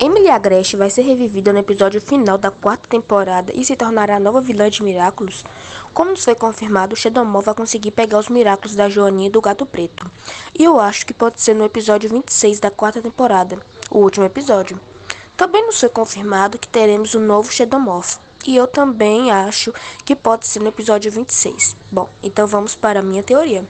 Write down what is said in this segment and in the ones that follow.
Emily Agreste vai ser revivida no episódio final da quarta temporada e se tornará a nova vilã de Miraculous. Como nos foi confirmado, Shadomon vai conseguir pegar os Miraculous da Joaninha e do Gato Preto. E eu acho que pode ser no episódio 26 da quarta temporada, o último episódio. Também nos foi confirmado que teremos um novo Shadomorph. E eu também acho que pode ser no episódio 26. Bom, então vamos para a minha teoria.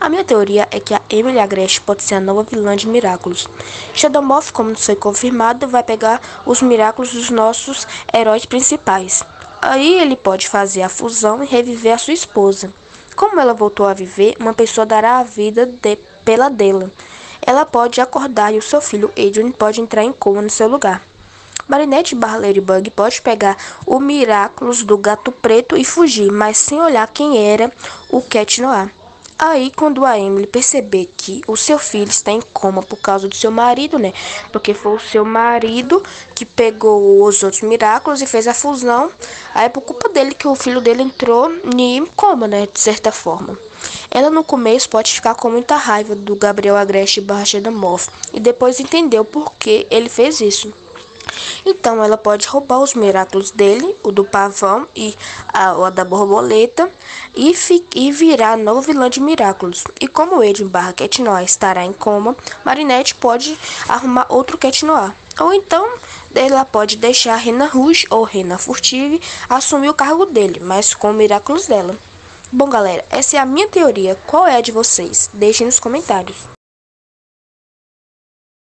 A minha teoria é que a Emily Agreste pode ser a nova vilã de Miraculous. Shadowmoth, como foi confirmado, vai pegar os Miraculous dos nossos heróis principais. Aí ele pode fazer a fusão e reviver a sua esposa. Como ela voltou a viver, uma pessoa dará a vida de, pela dela. Ela pode acordar e o seu filho Adrian pode entrar em coma no seu lugar. Marinette barra Ladybug pode pegar o Miraculous do gato preto e fugir, mas sem olhar quem era o Cat Noir. Aí, quando a Emily perceber que o seu filho está em coma por causa do seu marido, né? Porque foi o seu marido que pegou os outros Miraculous e fez a fusão. Aí, por culpa dele, que o filho dele entrou em coma, né? De certa forma. Ela no começo pode ficar com muita raiva do Gabriel Agreste barra Moth e depois entendeu por que ele fez isso. Então ela pode roubar os Miraculous dele, o do pavão e a, a da borboleta, e, fi, e virar nova vilã de Miraculous. E como Ed barra Cat Noir estará em coma, Marinette pode arrumar outro Cat Noir. Ou então ela pode deixar a Rena Rouge ou Rena Furtive assumir o cargo dele, mas com o Miraculous dela. Bom, galera, essa é a minha teoria. Qual é a de vocês? Deixem nos comentários.